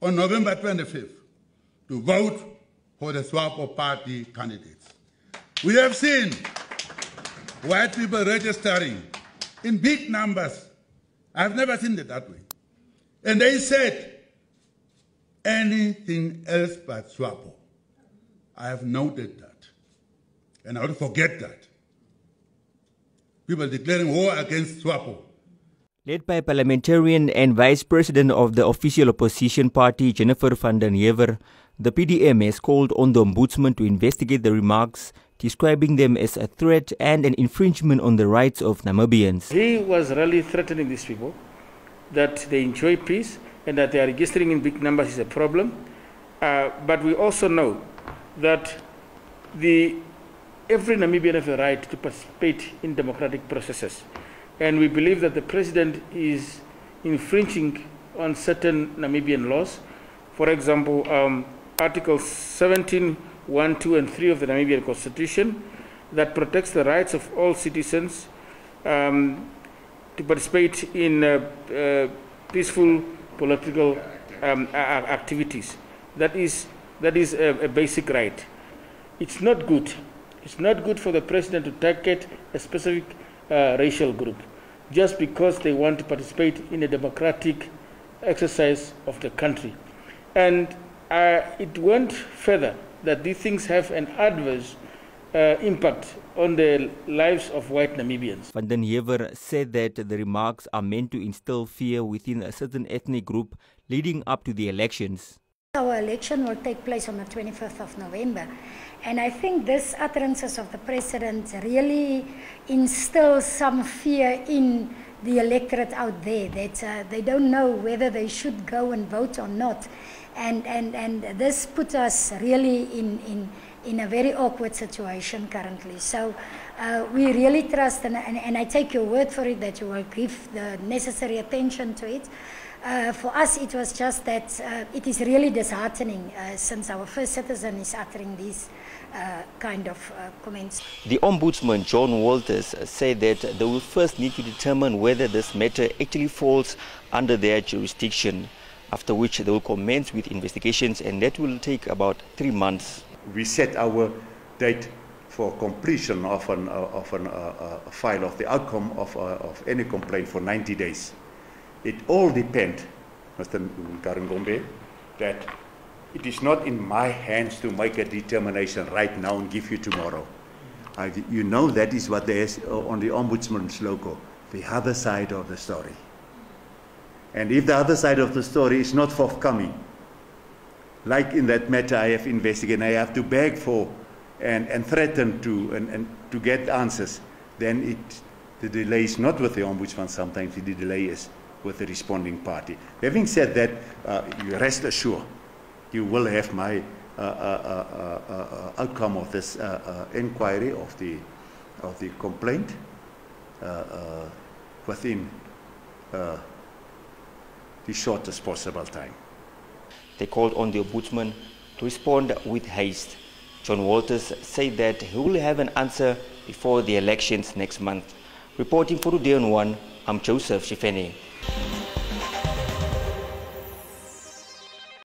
on November 25th to vote for the SWAPO party candidates. We have seen white people registering in big numbers. I've never seen it that way. And they said, anything else but SWAPO. I have noted that. And I will forget that. People declaring war against SWAPO. Led by parliamentarian and vice president of the official opposition party, Jennifer van den Heever, the PDM has called on the ombudsman to investigate the remarks, describing them as a threat and an infringement on the rights of Namibians. He was really threatening these people that they enjoy peace and that they are registering in big numbers is a problem. Uh, but we also know that the, every Namibian has a right to participate in democratic processes. And we believe that the president is infringing on certain Namibian laws. For example, um, Article 17, 1, 2, and 3 of the Namibian Constitution that protects the rights of all citizens um, to participate in uh, uh, peaceful political um, activities. That is, that is a, a basic right. It's not good. It's not good for the president to target a specific uh, racial group just because they want to participate in a democratic exercise of the country. And uh, it went further that these things have an adverse uh, impact on the lives of white Namibians. Van den Heever said that the remarks are meant to instill fear within a certain ethnic group leading up to the elections. Our election will take place on the 25th of November. And I think this utterances of the president really instills some fear in the electorate out there that uh, they don't know whether they should go and vote or not. And, and, and this puts us really in, in, in a very awkward situation currently. So uh, we really trust, and, and, and I take your word for it, that you will give the necessary attention to it. Uh, for us, it was just that uh, it is really disheartening uh, since our first citizen is uttering these uh, kind of uh, comments. The Ombudsman, John Walters, said that they will first need to determine whether this matter actually falls under their jurisdiction, after which they will commence with investigations, and that will take about three months. We set our date for completion of, an, uh, of an, uh, a file of the outcome of, of any complaint for 90 days. It all depends, Mr. Karangombe, that it is not in my hands to make a determination right now and give you tomorrow. I, you know that is what there is uh, on the Ombudsman's logo, the other side of the story. And if the other side of the story is not forthcoming, like in that matter I have investigated, I have to beg for and, and threaten to, and, and to get answers, then it, the delay is not with the Ombudsman, sometimes the delay is with the responding party. Having said that, uh, you rest assured, you will have my uh, uh, uh, outcome of this inquiry of the, of the complaint within the shortest possible time. They called on the Ombudsman to respond with haste. John Walters said that he will have an answer before the elections next month. Reporting for Today on One, I'm Joseph Shifene.